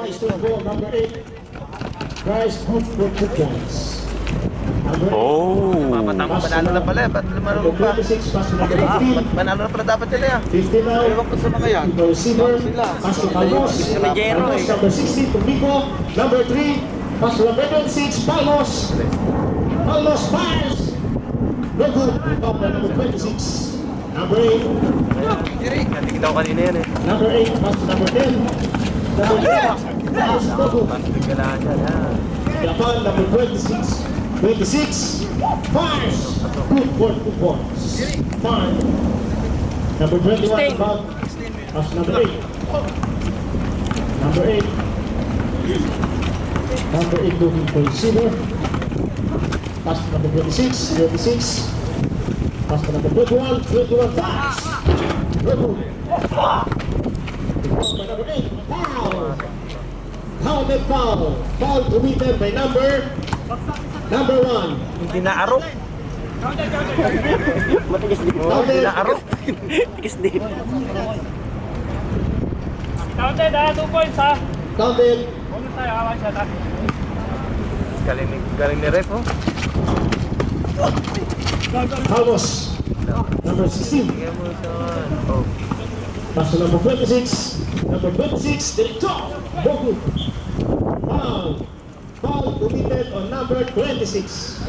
Price to goal, number 8. Price good for two points. Number eight. Oh. Tama, panalo na pala. Ba't Number marunong pa? 26, pass to number Ah, 15. Panalo na pala dapat sila yan. 15 now. Ewan ko sa mga yan. To the receiver, pass to Palmos. Jero, Palmos, eh. number 16 to Vico. Number 3, pass to number 26, Palmos. Palmos fires. No good. Number number 26. Number 8. Natigil ako kanina yan eh. Number 8, pass to number 10. Number 10, pass no good. Biglaan yan. yan. Japan, number 26. 26, fires. Good for two points. Five. Number 21, Bob. Pass to number 8. Number 8. Number 8 looking for receiver. Pass to number 26. 26. Pass to number 21. 21 fires. Good move. Foul by number 8. Foul. Helmet foul. Foul committed by number number 1. Hindi na arok. Matigas din. Oh, hindi na arok. Tigas din. Counted ha, 2 points ha. Counted. Huwag na tayo, awan siya ha. Galing, ni- galing ni Rep oh. Ramos. Number 16. Bigyan mo ito. Oh. Pass to number 26. Number 26, Director. Bogu. Foul. Foul committed on number 26.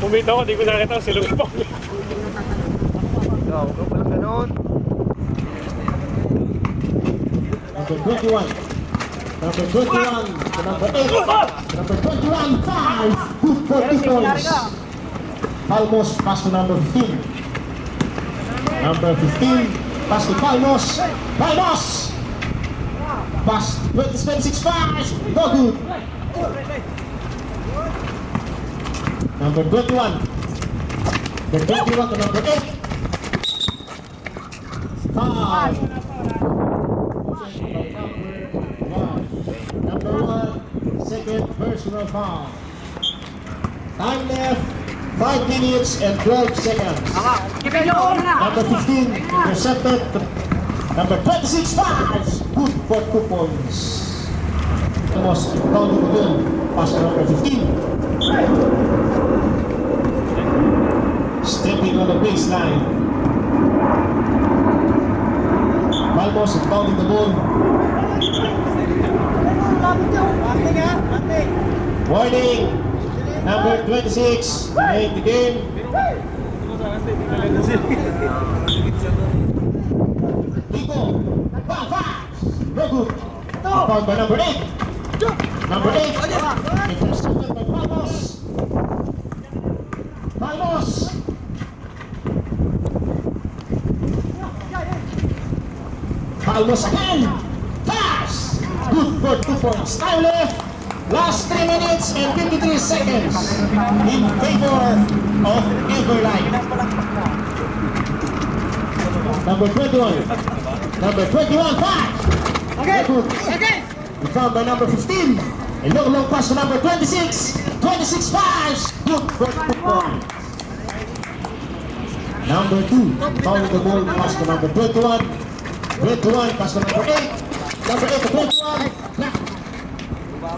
Pumito ako, di ko nakita ang silong po. Ikaw, huwag ka palang ganun. Number 21. Number 21 to number 8. Number 21, 5. Good for points. Palmos pass to number 15. Number 15, pass to Palmos. Palmos! Pass 26 fires. No good. Number 21. The 21 to number 8. Foul. Number one, second personal foul. Time left, 5 minutes and 12 seconds. Number 15, intercepted. Number 26, fouls. Good for two points. Thomas counting again. Pass to number 15. Stepping on the baseline. Palmos counting the ball. Warning! Number 26, made the game. Foul. No good. Foul by number 8. Number 8. Intercepted by Palmos. Palmos. Palmos again. Pass. Good for two points. Time left. Last 3 minutes and 53 seconds in favor of Everlight. Number 21. Number 21, five. Okay. Good. Okay. Found by number 15. A long, long pass to number 26. 26 fives. Good for two points. Number 2. Found the ball pass to number 21. 21 pass to number 8. Number 8 to 21.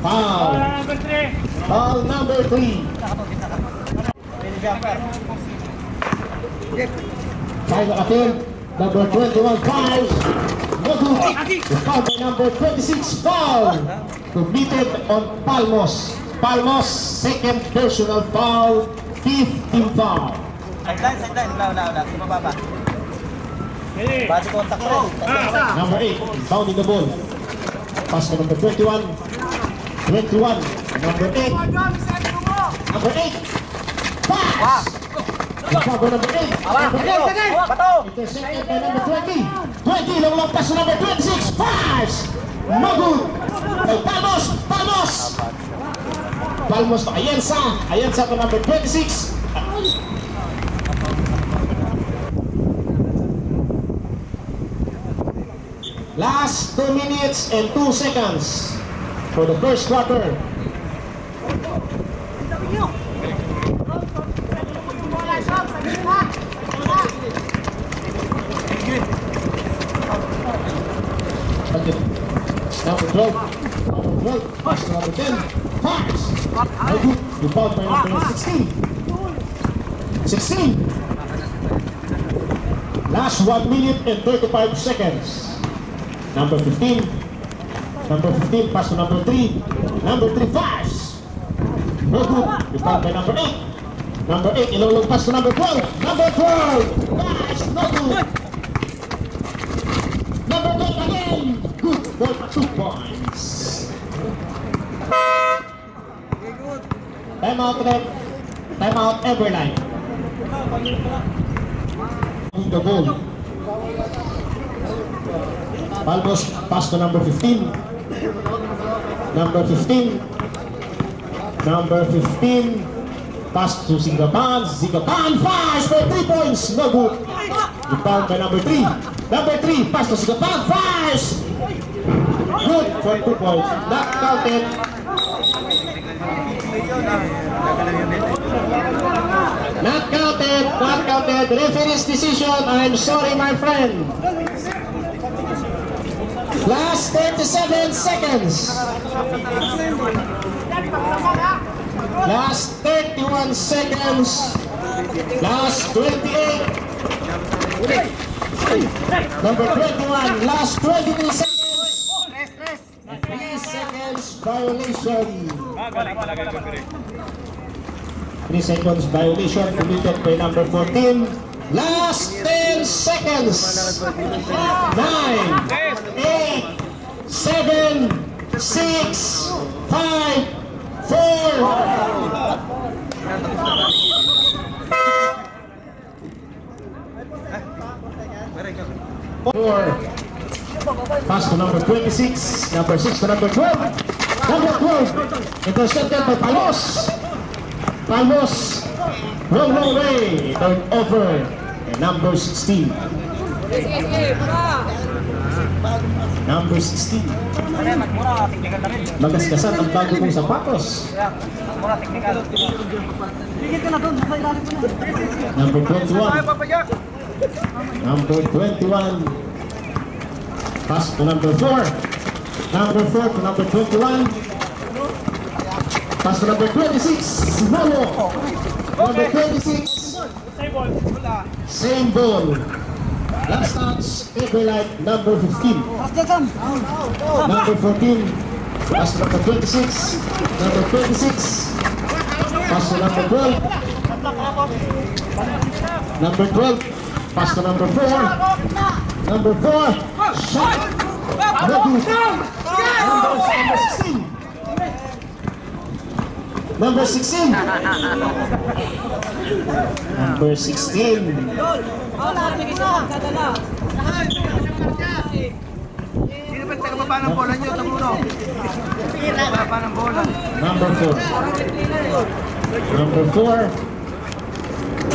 Foul. Number 3. Foul number 3. Foul nakatid. Number 21 fouls. Foul by number 26 foul. Committed on Palmos. Palmos second personal foul. Fifth team foul. Sideline, sideline. Wala, wala, wala. Sumaba ba? Body contact. Number 8, bounding the ball. Pass to number 21. 21. Number 8. Number 8. Pass! Number 8. Number 8. Bato! Intercepted by number 20. 20, long long pass to number 26. Pass! Kay Palmos. Palmos. Palmos to Ayensa. Ayensa to number 26. Last 2 minutes and 2 seconds for the first slapper. Number 12, number 12, pass to number 10, pass! No good, the ball by number 16. 16! Last 1 minute and 35 seconds. Number 15, Number 15. Pass to number 3. Number 3 fires. No good. Rebound by number 8. Number 8. Ilolong pass to number 12. Number 12. Fires. No good. Number 8 again. Good for 2 points. Time out rep. Time out Everline. The ball. Palmos pass to number 15. Number 15. Number 15. Pass to Singapan. Singapan fires for 3 points. No good. Rebound by number 3. Number 3. Pass to Singapan. Fires. Good for 2 points. Not counted. Not counted, not counted. Referee's decision. I'm sorry, my friend. Last 37 seconds. Last 31 seconds. Last 28. Number 21. Last 23 seconds. 3 seconds violation. 3 seconds violation committed by number 14. Last 10 seconds. 9, 8, 7, 6, 5, 4. Pass to number 26. Number 6 to number 12. Number 12. Intercepted by Palos. Palmos, wrong, wrong way, turn over, number 16. Number 16. Magaskasan ang bago kong sapatos. Number 21. Number 21. Pass to number 4. Number 4 to number 21. Pass to number 26. Molo. Number 26. Same ball. Same ball. Last touch, Everlight, number 15. Number 14. Pass number 26. Number 26. Pass number 12. Number 12. Pass to number 4. Number 4. Shot. No good. Number, number 16. Number 16. Number 16. Sino ba taga ng bola nyo? Tamuno. Baba ng bola. Number 4. Number 4.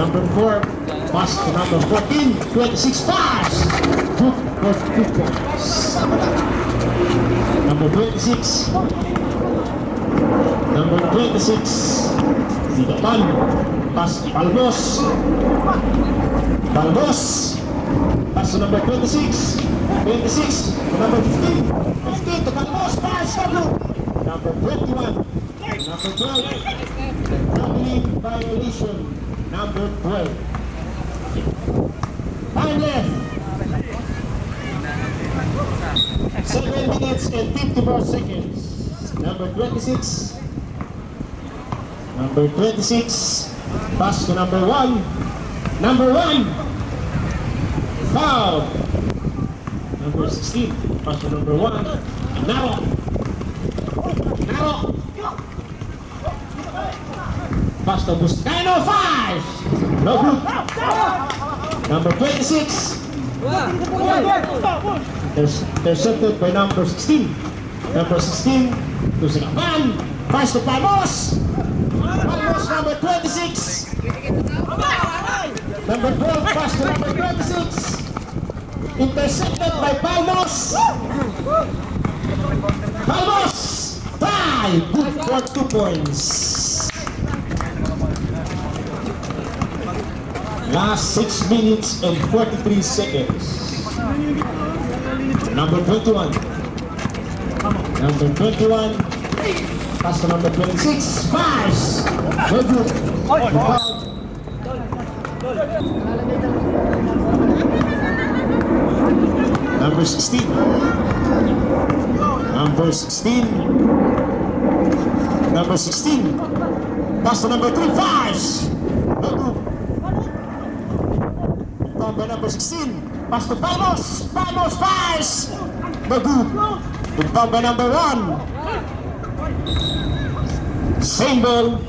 Number 4. Pass to number 14. 26 pass. Good for two points. Number 26. Number 26. Zigapan. Pass Palmos. Palmos. Pass to number 26. 26 to number 15. 15 to Palmos. Pass. Pablo. Number 21. Number 12. Traveling violation. Number 12. Time left. 7 minutes and 54 seconds. Number 26. Number 26. Pass to number 1. Number 1. Foul. Number 16. Pass to number 1. Naro. Naro. Pass to Buscano. 5. No good. Number 26. There's intercepted by number 16. Number 16 to Singapan. Pass to Palmos. Number 26. Number 12 pass to number 26. Intercepted by Palmos. Palmos. Tie. Good for two points. Last 6 minutes and 43 seconds. Number 21. Number 21. To number 26. Pass. No good. Number 16. Number 16. Number 16. Pass to number 3. Pass. No good. Rebound number 16. Pass to Palmos. Palmos. No good. Rebound number 1. Same ball.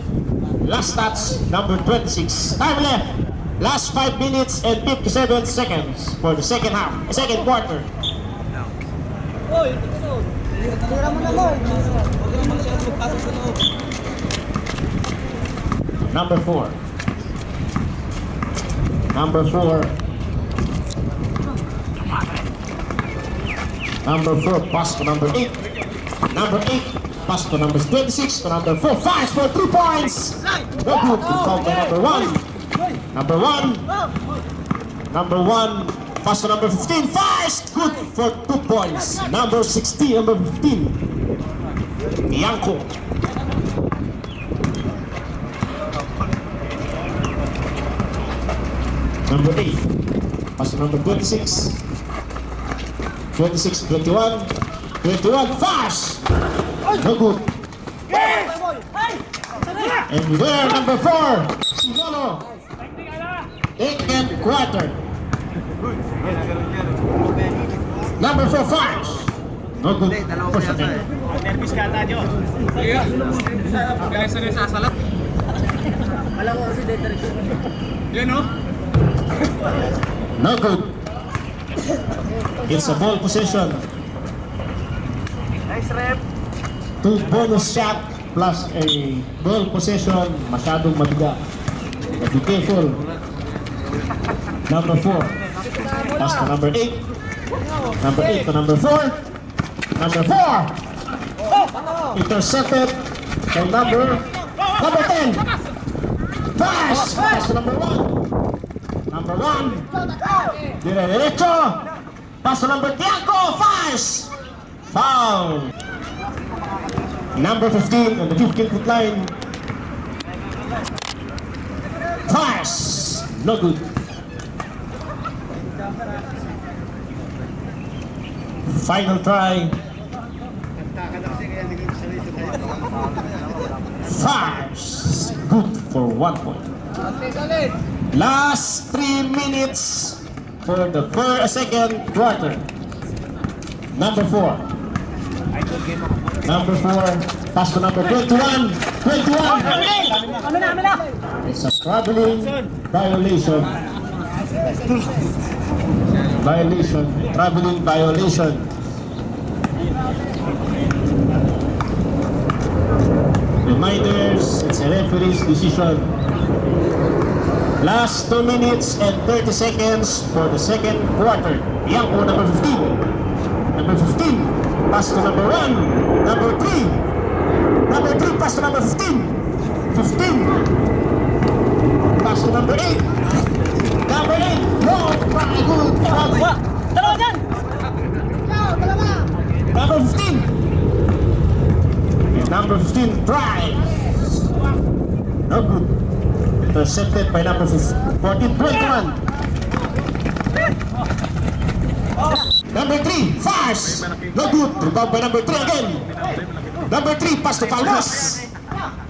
Last touch, number 26. Time left. Last 5 minutes and 57 seconds for the second half, second quarter. Number 4. Number 4. Number 4, pass to number 8. Number 8, pass to number 26 to number 4. Fires for 3 points. No good. Foul by number 1. Number 1. Number 1, pass to number 15. Fires. Good for 2 points. Number 16, number 15. Bianco. Number 8. Pass to number 26. 26, 21. 21, fast! No good. And there, number 4. Simolo. Second quarter. Number 4, fast. No good. First attempt. Nervous ka ata, Diyos. Guys, ano yung sasalap? Alam ko kasi dito. Yan, no? No good. It's a ball possession. Nice rep. Two bonus shot plus a ball possession. Masyadong mabigat. But be careful. Number four. Pass to number eight. Number eight to number four. Number four. Intercepted by number number ten. Pass. Pass to number one. Number one. Dire derecho. Pass to number Tiago. Fast. Foul. Number 15 on the 15 foot line. Pass. No good. Final try. Fires. Good for one point. Last three minutes for the first, second quarter. Number four. Number four. Pass to number 21. 21. It's a traveling violation. Violation. Traveling violation. Reminders, it's a referee's decision. Last 2 minutes and 30 seconds for the second quarter. Bianco, number 15. Number 15, pass to number 1. Number 3. Number 3, pass to number 15. 15. Pass to number 8. Number 8. No, very good. Dalawa. Dalawa dyan! Dalawa! Number 15. Number 15, tries. No good. Intercepted by number 15. 14, 21. Number 3, fast. No good. Rebound by number 3 again. Number 3, pass to Palmos.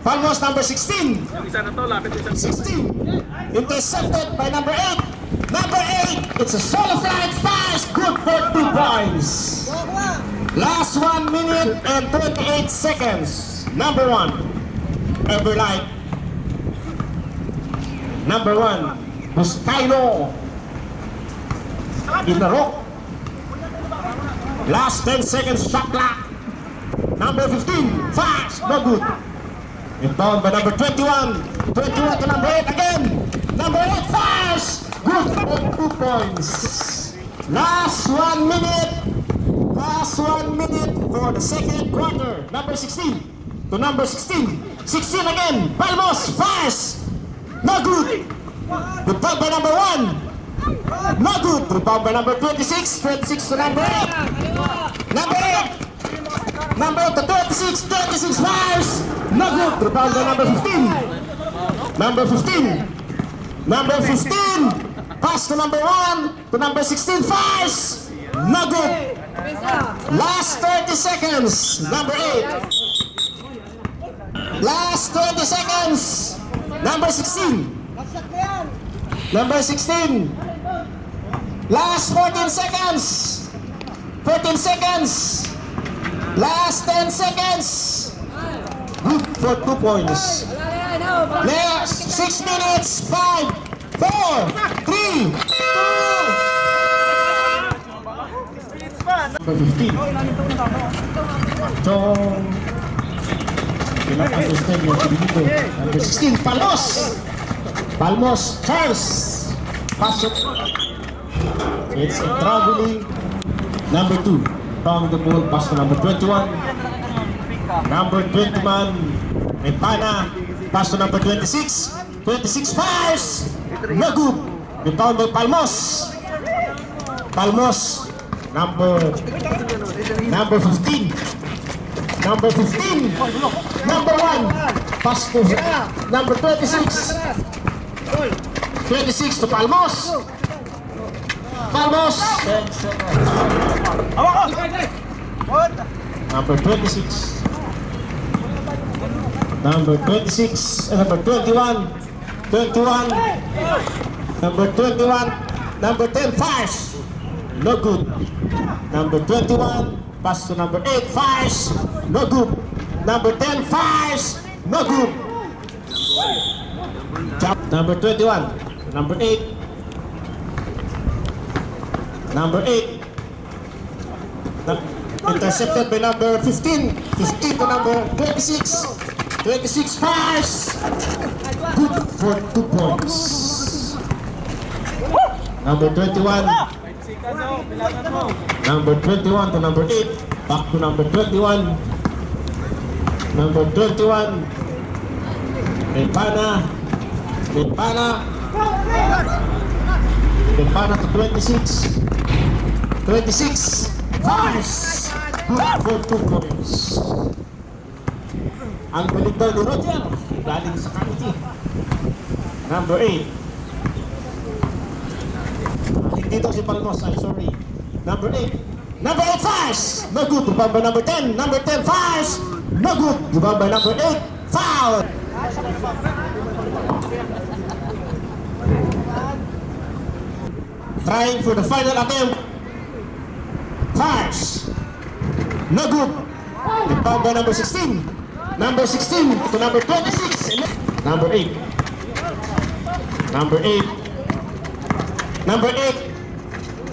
Palmos, number 16. 16. Intercepted by number 8. Number 8, it's a solo flight fast. Good for 2 points. Last 1 minute and 28 seconds. Number 1, Everlight. Number 1, Buscaino. In the rock. Last 10 seconds, shot clock. Number 15, fast, no good. Inbound by number 21. 21 to number 8 again. Number 8, fast. Good 2 points. Last 1 minute. Last 1 minute for the second quarter. Number 16 to number 16. 16 again. Palmos, fast. No good. Rebound by number 1. No good. Rebound by number 26. 26 to number 8. Number 8. Number 8 to 26, 26 fires. Good. Rebound by number 15. Number 15. Number 15. Pass to number 1. To number 16 fires. No good. Last 30 seconds. Number 8. Last 20 seconds. Number 16. Number 16. Last 14 seconds. 14 seconds. Last 10 seconds. Good for two points. Next, 6 minutes. 5, 4, 3, 2. Number 15. Chong. Kailangan understand yung. Number 16, Palmos. Palmos, Charles. It's a traveling. Number 2, found the ball, pass number 21. Number 21, Mentana, pass to number 26. 26 fires. Good. Rebound by Palmos. Palmos, number number 15. Number 15. Number 1. Pass to number 26. 26 to Palmos. Palmos. Number 26. Number 26. uh, Number 21. 21. Number 21. Number 10. Fires. No good. Number 21. Pass to number 8. Fires. No good. Number 10. Fires. No good. Number 21. Number 8. Number 8. Na- Intercepted by number 15. 15 to number 26. 26 fires. Good for two points. Number 21. Number 21 to number 8. Back to number 21. Number 21. Mempana. Mempana. Mempana to 26. 26. Fires. Good for two points. Ang ni Roger. Galing sa. Number 8. Hindi si Palmos. I'm sorry. Number 8. Number 8 fires. No good. Number 10. Number 10 fires. No good. Number 8. Foul. Trying for the final attempt. Fires. No good. Rebound by number 16. Number 16 to number 26. Number 8. Number 8. Number 8.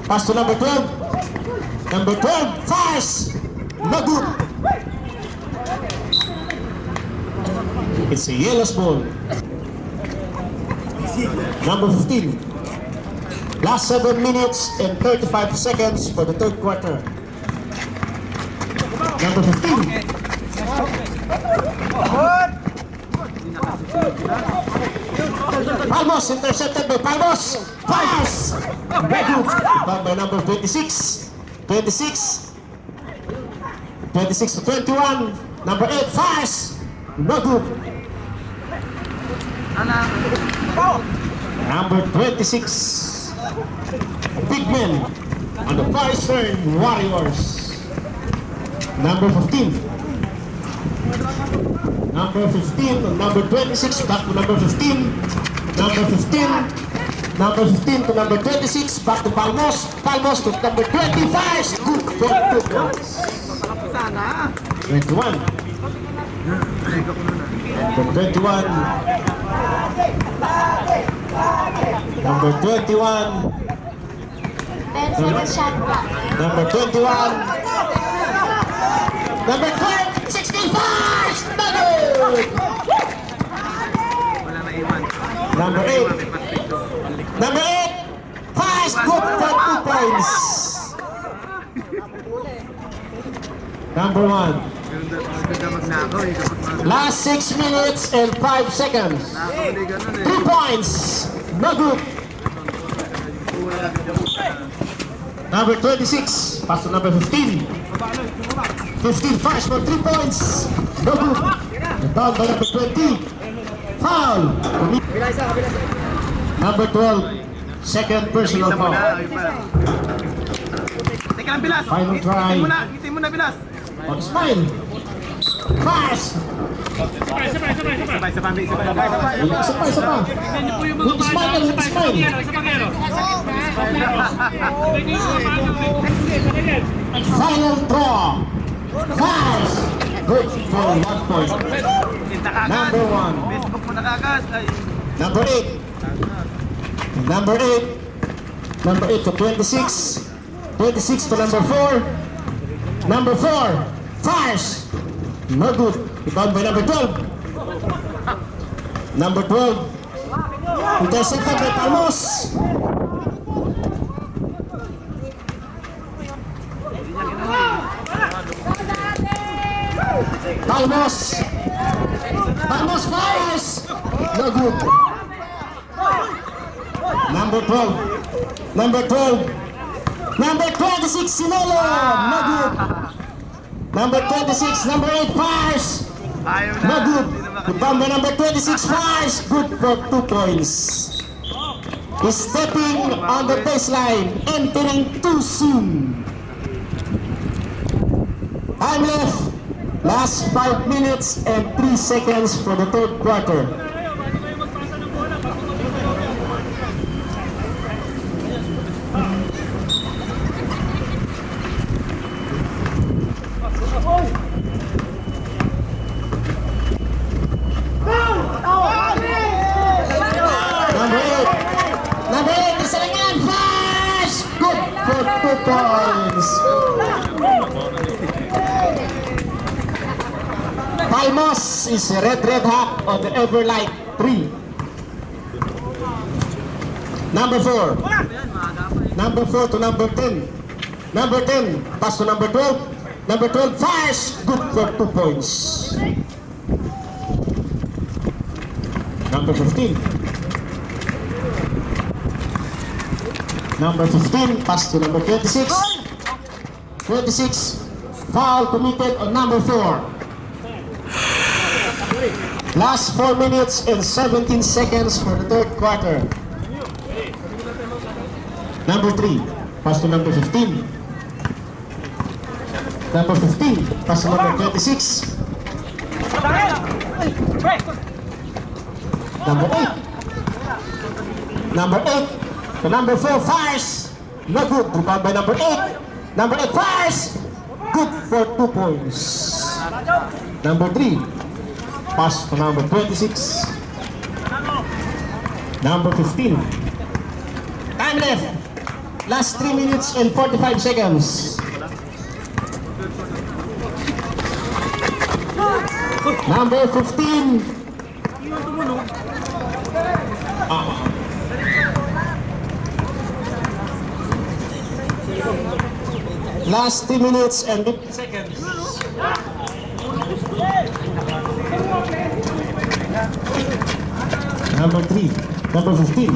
Pass to number 12. Number 12. Fires. No good. It's a yellow ball. Number 15. Last 7 minutes and 35 seconds for the third quarter. Number 15. Palmos intercepted by Palmos. Very good. Back by number 26. 26. 26 to 21. Number 8 fires. No good. Number 26. Big men on the eastern Warriors. Number 15. Number 15 to number 26, back to number 15. Number 15. Number 15 to number 26, back to Palmos. Palmos to number 25. Good for two points. 21. Number 21. Number 21. Number 21. Number 12, 65! Good! Number 8. Number 8. Pass. Good for two points. Number 1. Last 6 minutes and 5 seconds. 2 points. Good. Number 26. Pass to number 15. 15 fires for three points. No good. Rebound by number 20. Foul. Number 12. Second personal foul. Teka lang, Bilas. Final try. Hitin mo na, Bilas. On smile. Pass. Sabay, sabay, sabay, sabay. Sabay, sabay, sabay, sabay, sabay. Isa pa, isa pa. Tignan niyo po yung mga bata. Sabay, sabay, sabay, sabay. Sabay, sabay. Final agad. Number one. Number 8. Number 8. Number 8 to 26. 26 to number 4. Number 4. Fires. No good. Rebound by number 12. Number 12. Intercepted by Palmos. Palmos. Palmos fires. Number 12. Number 12. Number 26, Sinolo. No good. Number 26, number 8, fires. No good. Rebound by number 26, fires. Good for two points. He's stepping on the baseline, entering too soon. Time left. Last 5 minutes and 3 seconds for the third quarter. The Everlight 3. Number 4. Number 4 to number 10. Number 10, pass to number 12. Number 12, fires! Good for 2 points. Number 15. Number 15, pass to number 26. 26, foul committed on number 4. Last 4 minutes and 17 seconds for the third quarter. Number 3, pass to number 15. Number 15, pass to number 26. Number 8. Number 8 to number 4 fires. No good. Rebound by number 8. Number 8 fires. Good for 2 points. Number 3. Pass to number 26. Number 15. Time left. Last 3 minutes and 45 seconds. Number 15. Ah. Last 3 minutes and 50 seconds. Number 3, number 15.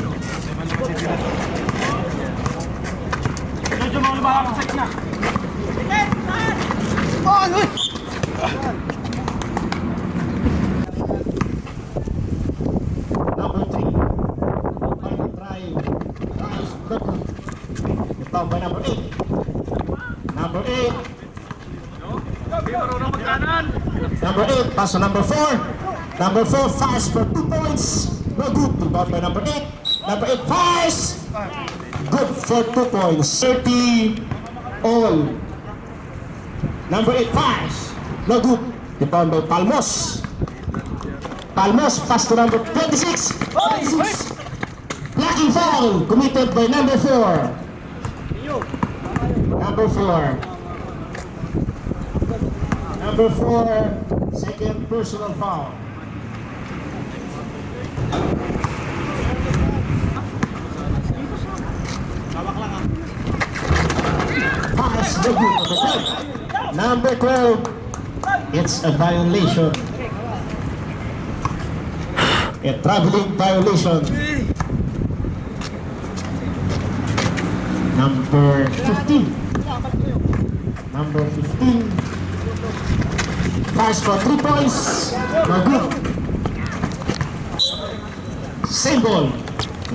Number 3. Final try. By number 8. Number 8. Number 8, pass number 4. Number 4, fires for 2 points. Good. Rebound by number 8. Number 8, fires. Good for 2 points. 30 all. Number 8, fires. No good. Rebound by Palmos. Palmos, pass to number 26. 26. Blocking foul committed by number 4. Number 4. Number 4, second personal foul. Pass the number 12. Number 12, it's a violation. A traveling violation. Number 15. Number 15. Fires for three points. Good. Same ball.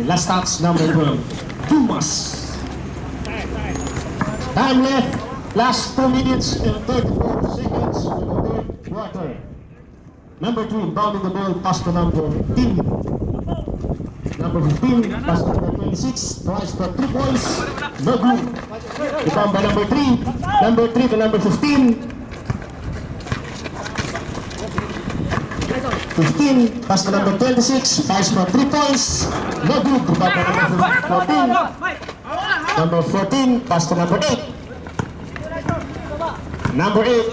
Last touch, number 12. Dumas. Time left. Last 2 minutes and 34 seconds for the quarter. Number 3, bounding the ball, pass to number 15. Number 15, pass to number 26. Tries for 3 points. No good. Rebound by number 3. Number 3 to number 15. 15, pass to number 26, fires for 3 points, no good, number 14, number 14, pass to number 8, number 8,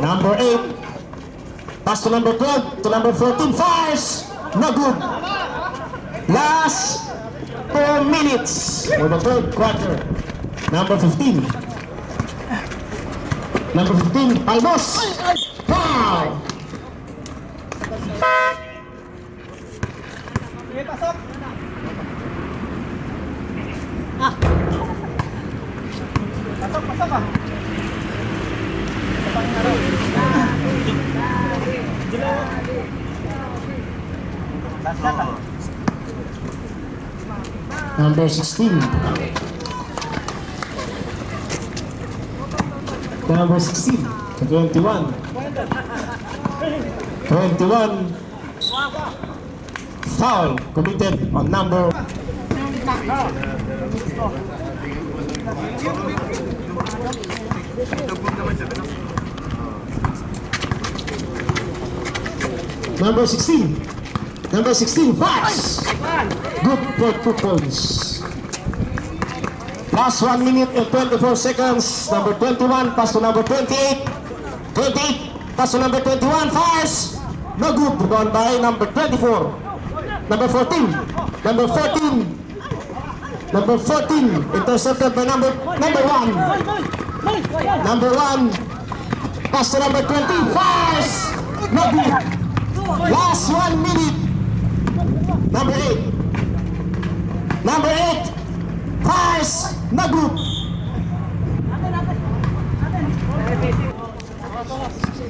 number 8, pass to number 12, to number 14, fires, no good, last 4 minutes. For the third quarter, number 15, Number 15, Palmos. Pasok, Number 16. Number 16. to 21. 21. Foul committed on number Number 16. Number 16, Fox. Good for two points. Last 1 minute and 24 seconds. Number 21, pass to number 28. 28, pass to number 21, fires. No good, rebound by number 24. Number 14. Number 14. Number 14, intercepted by number number 1. Number 1, pass to number 20, fires. No good. Last 1 minute. Number 8. Number 8, fires.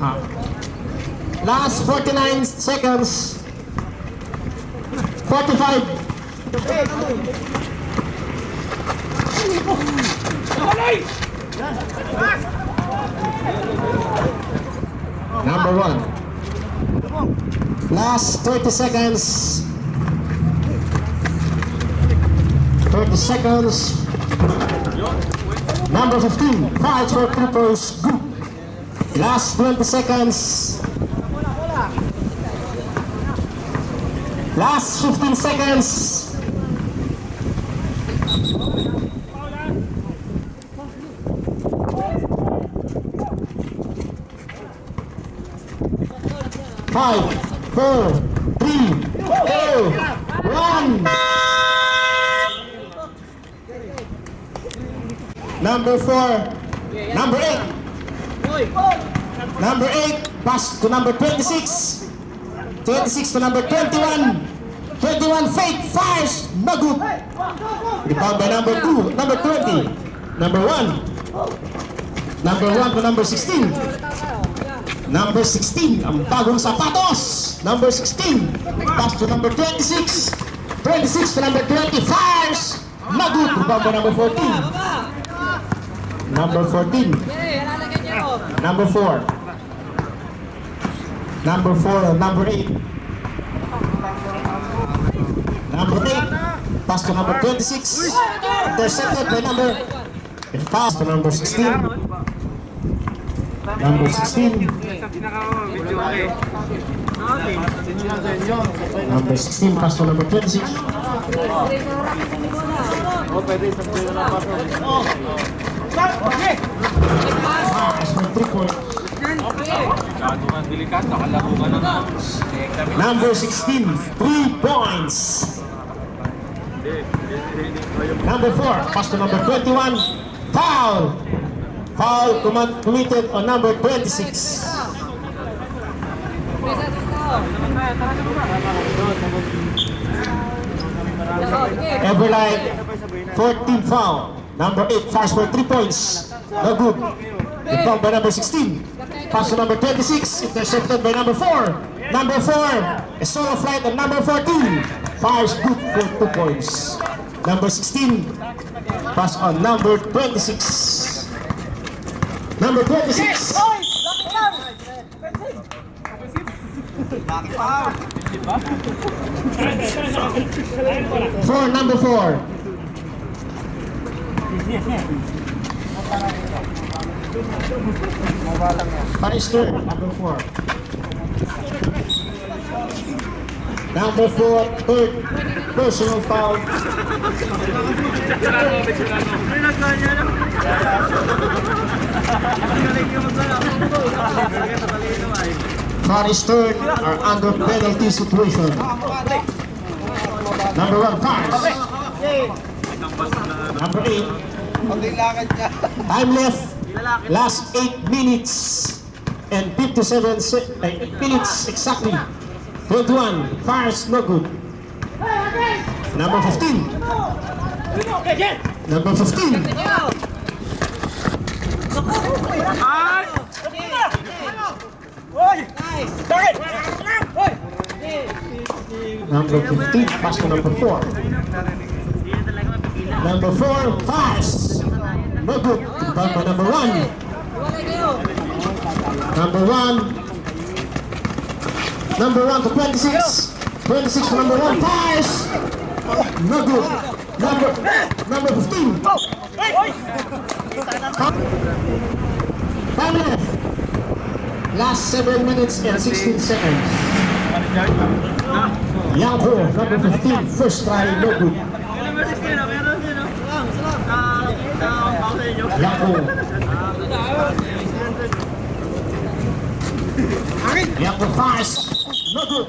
Ah. Last 49 seconds. 45. Number one. Last 30 seconds. 30 seconds. Number 15. Five for Clippers. Good. Last 20 seconds. Last 15 seconds. Five, four, three, two, one. Number four, number eight. Number eight, pass to number 26. 26 to number 21. 21 fake fires, no good. Rebound by number two, number 20. Number one. Number one to number 16. Number 16, ang bagong sapatos. Number 16, pass to number 26. 26 to number 20, fires. No good. Rebound number 14. Number 14. Number 4. Number 4 and number 8. Number 8. Pass to number 26. Intercepted by number. Pass to number 16. Number 16. Number 16 pass number 26. Pass for 3 points. Number 16, 3 points. Number 4, pass to number 21. Foul. Foul committed on number 26. Everlight, 14 foul. Number 8 fires for 3 points. No good. Rebound by number 16. Pass to number 26. Intercepted by number 4. Number 4. A solo flight on number 14. Fires good for 2 points. Number 16. Pass on number 26. Number 26. For number 4. Meister, number 4. Number 4, third personal foul. Third are under penalty situation. Number 1, Paris. Number 8, Konting lakad niya. Time left, last 8 minutes and 57 se- ay, 8 minutes exactly. 21, fires no good. Number 15. Number 15. Number 15, pass to number 4. Number 4, fires. No good. Number 1. Number 1. Number 1 to 26. 26 to number 1, fires. No good. Number, number 15. Last 7 minutes and 16 seconds. Yanko, number 15, first try, no good. Yanko. Yanko fires, no good.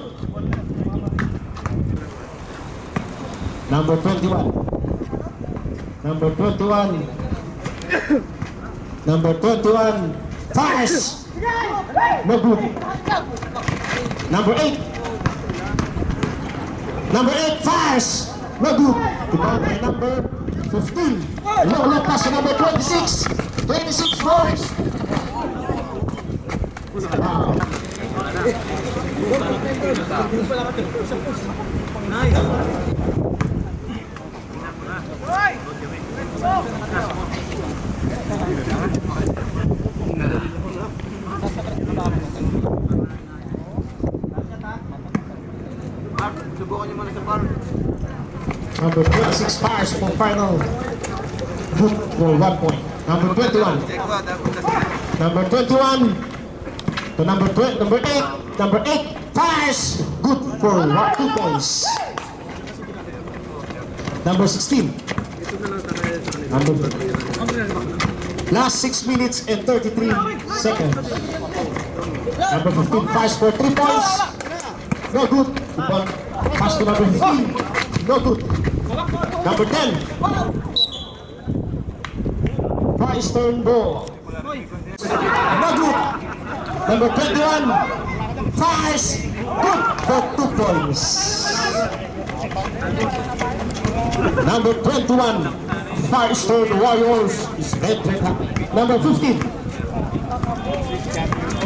Number 21. Number 21. Number 21. Fires. No good. Number 8. Number 8 fires. No good. Rebound by number 15. Low low pass to number 26. 26 fires. Wow. Number 26 fires for final. For one point. Number 21. Number 21 to number 20, number 8. Number 8 fires. Good for one, two points. Number 16. Number Last 6 minutes and 33 seconds. Number 15 fires for 3 points. No good. Pass to number 15. No good. Number 10. Vice turn ball. No good. Number 21. Fires. Good for 2 points. Number 21. Vice turn Warriors is dead. Number 15.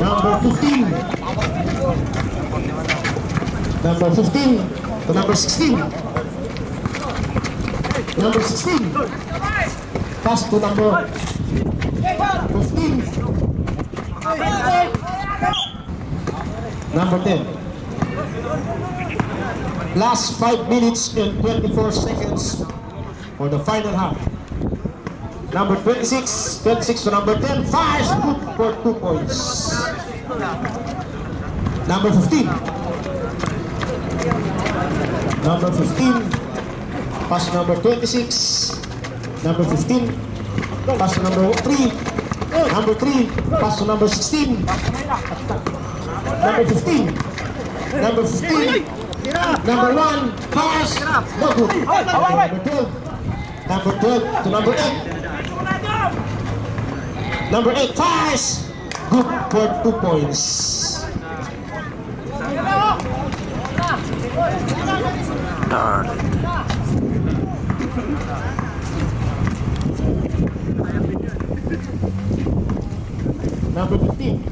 Number 15. Number 15 to number 16. Number 16. Pass to number 15. Number 10. Last 5 minutes and 24 seconds for the final half. Number 26, 26 to number 10, fires good for 2 points. Number 15. Number 15, pass number 26. Number 15, pass number 3. Number 3, pass number 16. Number 15. Number 15. Number 1, pass. Number 12. Number 12 to number 8. Number 8, pass. Good for 2 points. Number 15.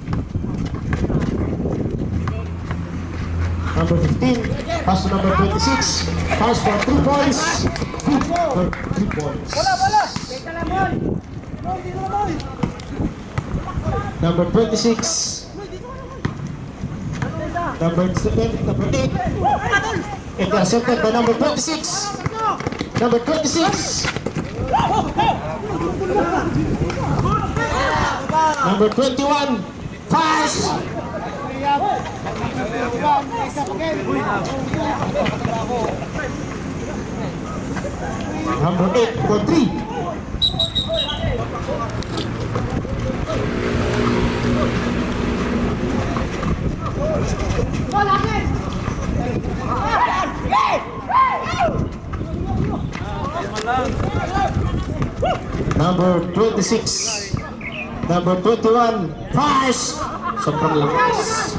Number 15. Pass to number 26. Pass for 3 points. Good for 3 points. Number 26. Number 7, number 8. Intercepted by number 26. Number 26. Number 21. Pass. Number 8 for 3. Number 26. Number 21. Pass. Sobrang lakas.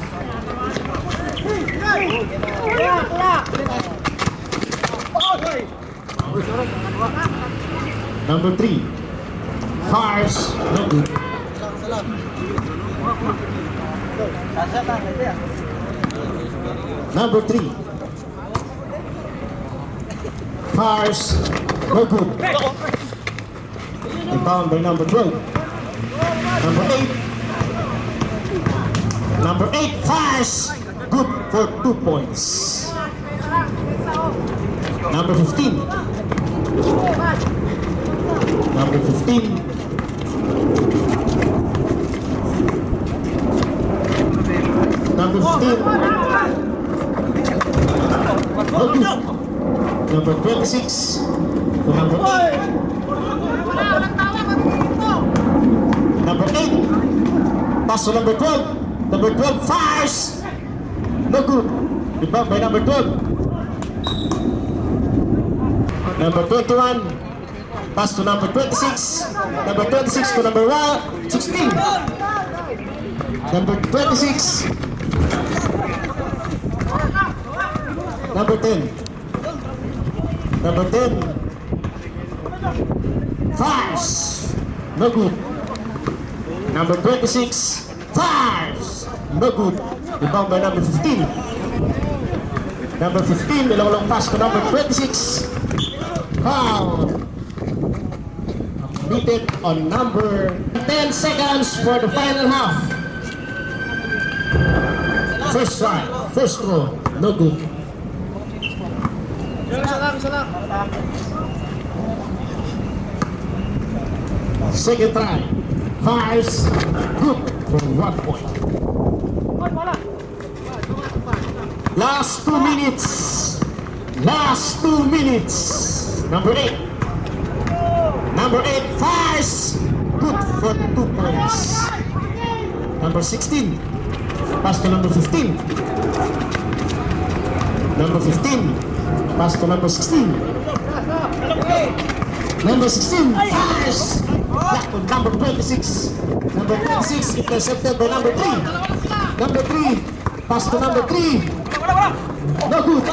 Number 3. Fires. No good. Number 3. Fires. No good. Rebound by number 12. Number 8. Number 8 fires. Good for 2 points. Number 15. Number 15. Number 15. Number 26 to number 8. Number 8. Pass to number 12. Number 12 fires. No good. Rebound by number 12. Number 21. Pass to number 26. Number 26 to number one- 16. Number 26. Number 10. Number 10. Fires. No good. Number 26. Fires. No good. Rebound by number 15. Number 15. Dalawang pass to number 26. Foul. Completed on number 10 seconds for the final half. First try. First throw. No good. Second try. Fires. Good for one point. Last two minutes. Last two minutes. Number eight. Number eight fires. Good for two points. Number 16. Pass to number 15. Number 15. Pass to number 16. Number 16 fires. Back to number 26. Number 26 intercepted by number 3. Number 3. Pass to number 3. No good.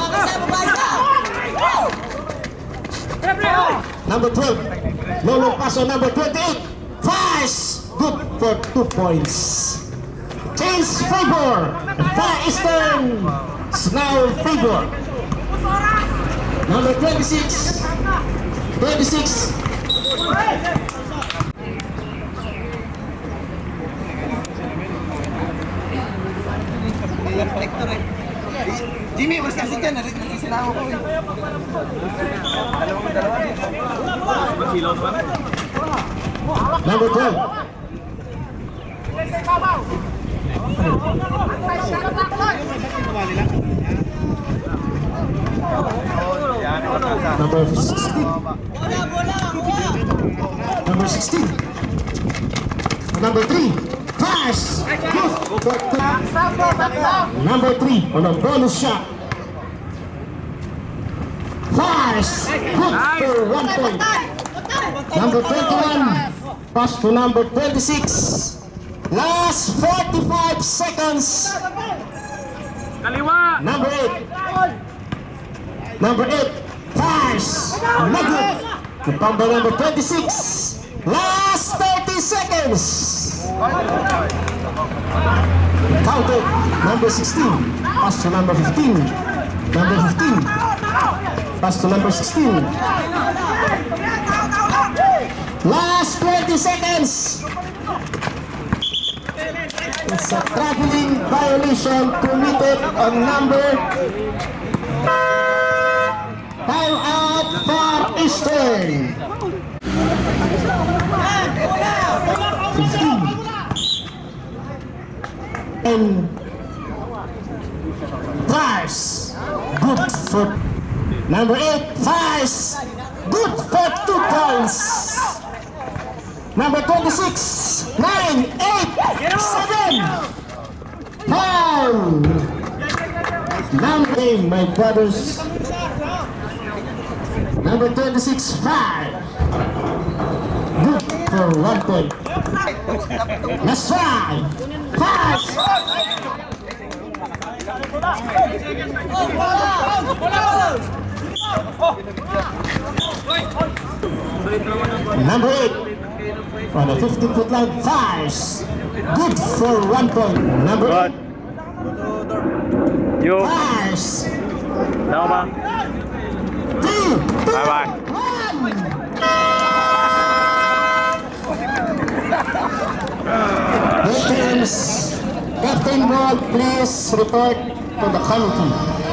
Number 12. No long pass on number 28. Fires. Good for two points. Change favor. The Far Eastern is now in favor. Number 26. 26. Jimmy, mas kasi ka, nasisinaw ko eh. Dalawa mo, dalawa dito. Masilaw pa na. Number 12. Ang try siya na lang. Ang try siya na lang. Number 16. Number 16. Number 3. Pass. Number 3 on a bonus shot. Pass. Good for one point. Number 21. Pass to number 26. Last 45 seconds. Number 8. Number 8. Pass. No good. The number number 26. Last 30 seconds. Counted. Number 16. Pass to number 15. Number 15. Pass to number 16. Last 20 seconds. It's a traveling violation committed on number. Out Eastern. And Fires. Good for number 8. Fires. Good for 2 points. Number 26, 9, 8, 7, 5. Number game, my brothers. Number 26, 5. Good for one point. Let's try. Five. Number 8. On the 15 foot line, fires. Good for one point. Number 8. Yo, Fires. tama? Two, one. Veterans, Captain Ball, please report to the committee.